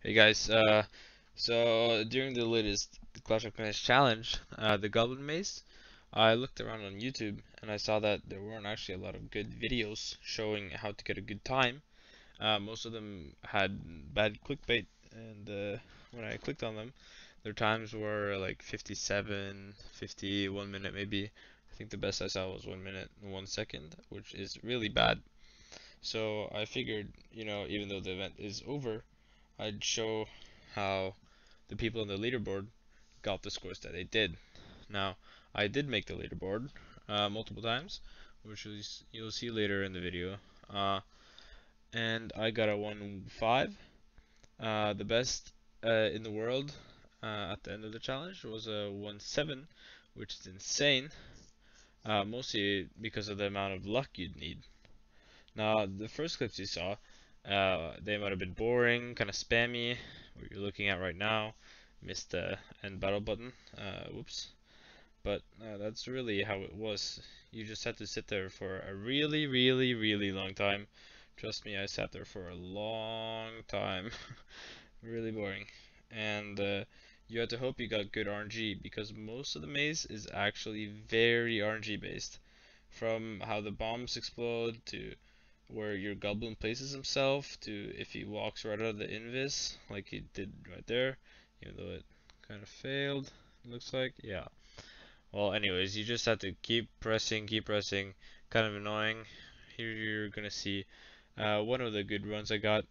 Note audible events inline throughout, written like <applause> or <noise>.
Hey guys, uh, so during the latest Clash of Clans challenge, uh, the Goblin Maze, I looked around on YouTube and I saw that there weren't actually a lot of good videos showing how to get a good time. Uh, most of them had bad clickbait, and uh, when I clicked on them, their times were like 57, 50, 1 minute maybe. I think the best I saw was 1 minute and 1 second, which is really bad. So I figured, you know, even though the event is over, I'd show how the people in the leaderboard got the scores that they did. Now, I did make the leaderboard uh, multiple times, which you'll see later in the video. Uh, and I got a 1-5. Uh, the best uh, in the world uh, at the end of the challenge was a 1-7, which is insane. Uh, mostly because of the amount of luck you'd need. Now, the first clips you saw, uh, they might have been boring, kind of spammy, what you're looking at right now. Missed the end battle button, uh, whoops. But uh, that's really how it was. You just had to sit there for a really, really, really long time. Trust me, I sat there for a long time. <laughs> really boring. And uh, you had to hope you got good RNG because most of the maze is actually very RNG based. From how the bombs explode to where your goblin places himself to if he walks right out of the invis like he did right there even though it kind of failed looks like yeah. Well anyways you just have to keep pressing keep pressing kind of annoying. Here you're gonna see uh, one of the good runs I got.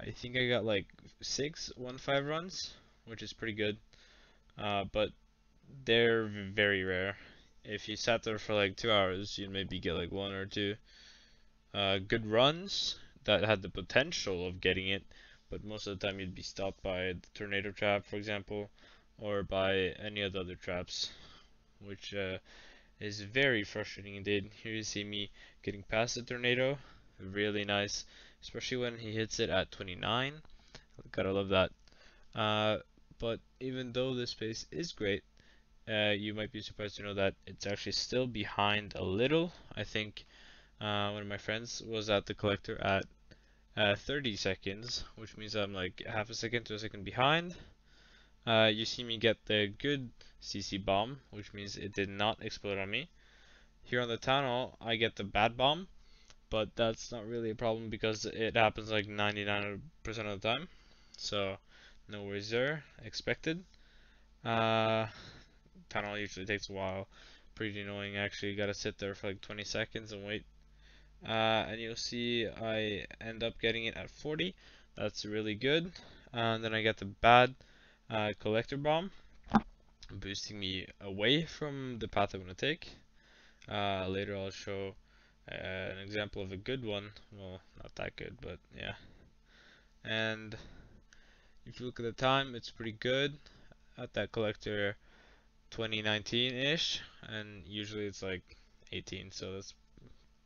I think I got like six one five runs which is pretty good uh, but they're very rare. If you sat there for like two hours you'd maybe get like one or two uh, good runs that had the potential of getting it, but most of the time you'd be stopped by the tornado trap, for example, or by any of the other traps, which uh, is very frustrating indeed. Here you see me getting past the tornado, really nice, especially when he hits it at 29. Gotta love that. Uh, but even though this pace is great, uh, you might be surprised to know that it's actually still behind a little. I think uh, one of my friends was at the collector at uh, 30 seconds, which means I'm like half a second to a second behind. Uh, you see me get the good CC bomb, which means it did not explode on me. Here on the tunnel, I get the bad bomb, but that's not really a problem because it happens like 99% of the time. So, no worries there, expected. Uh, tunnel usually takes a while, pretty annoying actually, you gotta sit there for like 20 seconds and wait uh, and you'll see I end up getting it at 40 that's really good. And then I get the bad uh, collector bomb boosting me away from the path I'm going to take. Uh, later I'll show uh, an example of a good one. Well not that good but yeah. And if you look at the time it's pretty good. At that collector 2019-ish and usually it's like 18 so that's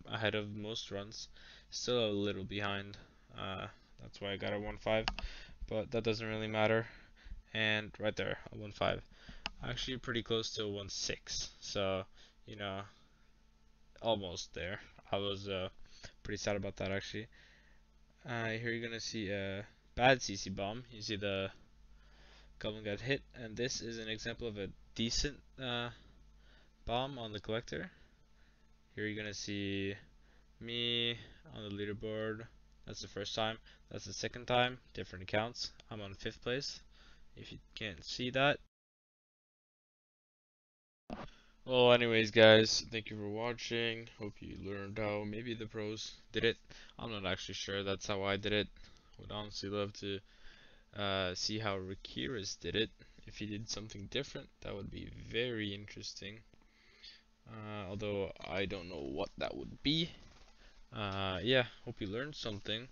ahead of most runs. Still a little behind. Uh, that's why I got a 1.5, but that doesn't really matter. And right there, a 1.5. Actually, pretty close to a 1.6. So, you know, almost there. I was uh, pretty sad about that actually. Uh, here you're gonna see a bad CC bomb. You see the goblin got hit, and this is an example of a decent uh, bomb on the collector. Here you're gonna see me on the leaderboard. That's the first time. That's the second time. Different accounts. I'm on fifth place. If you can't see that. Well, anyways, guys, thank you for watching. Hope you learned how maybe the pros did it. I'm not actually sure that's how I did it. Would honestly love to uh, see how Rakiris did it. If he did something different, that would be very interesting. Although I don't know what that would be. Uh, yeah, hope you learned something,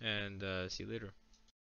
and uh, see you later.